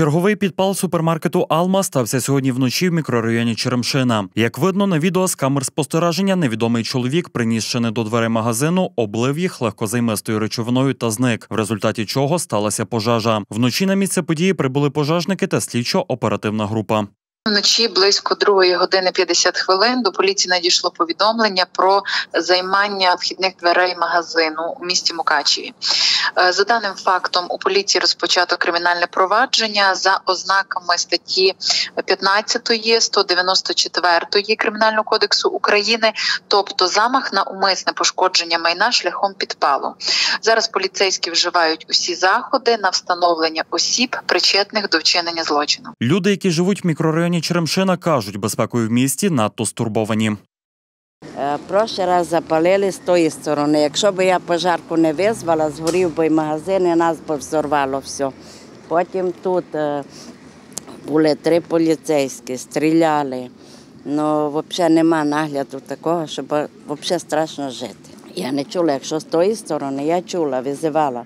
Черговий підпал супермаркету Алма стався сьогодні вночі в мікрорайоні Черемшина. Як видно на відео з камер спостереження, невідомий чоловік, приніс шини до дверей магазину, облив їх легкозаймистою речовиною та зник, в результаті чого сталася пожежа. Вночі на місце події прибули пожежники та слідчо-оперативна група. Вночі близько 2 години 50 хвилин до поліції надійшло повідомлення про займання вхідних дверей магазину у місті Мукачеві. Е, За даним фактом, у поліції розпочато кримінальне провадження за ознаками статті 15 194 Кримінального кодексу України, тобто замах на умисне пошкодження майна шляхом підпалу. Зараз поліцейські вживають усі заходи на встановлення осіб, причетних до вчинення злочину. Люди, які живуть в мікрорайоні Черемшина, кажуть, безпекою в місті надто стурбовані. Е, Прошлий раз запалили з тої сторони. Якщо б я пожарку не визвала, згорів би магазин, і нас би взорвало все. Потім тут е, були три поліцейські, стріляли. Ну, взагалі нема нагляду такого, щоб взагалі страшно жити. Я не чула, якщо з тої сторони, я чула, визивала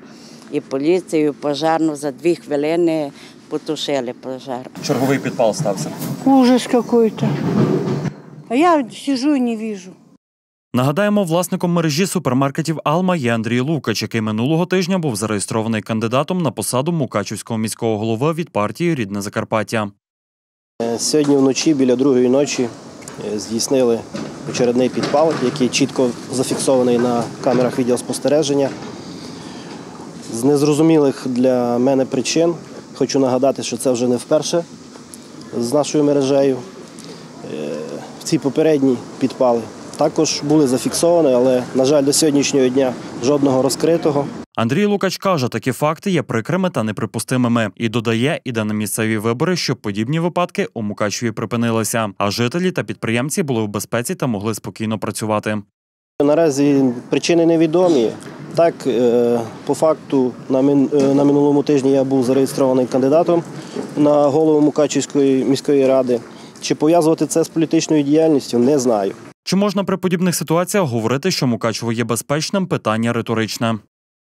і поліцію, і пожарну за дві хвилини потушили пожар. Черговий підпал стався. Ужас какой-то. А я сижу и не вижу. Нагадаємо, власником мережі супермаркетів Алма є Андрій Лукач, який минулого тижня був зареєстрований кандидатом на посаду Мукачівського міського голови від партії Рідне Закарпаття. Е, Сьогодні вночі біля другої ночі е, здійснили очередний підпал, який чітко зафіксований на камерах відеоспостереження. З незрозумілих для мене причин хочу нагадати, що це вже не вперше з нашою мережею. Е, Ці попередні підпали також були зафіксовані, але, на жаль, до сьогоднішнього дня жодного розкритого. Андрій Лукач каже, такі факти є прикрими та неприпустимими і додає, іде на місцеві вибори, щоб подібні випадки у Мукачеві припинилися, а жителі та підприємці були в безпеці та могли спокійно працювати. Наразі причини невідомі. Так, е, по факту, е, на минулому тижні я був зареєстрований кандидатом на голову Мукачівської міської ради. Чи пов'язувати це з політичною діяльністю, не знаю. Чи можна при подібних ситуаціях говорити, що Мукачево є безпечним? Питання риторичне.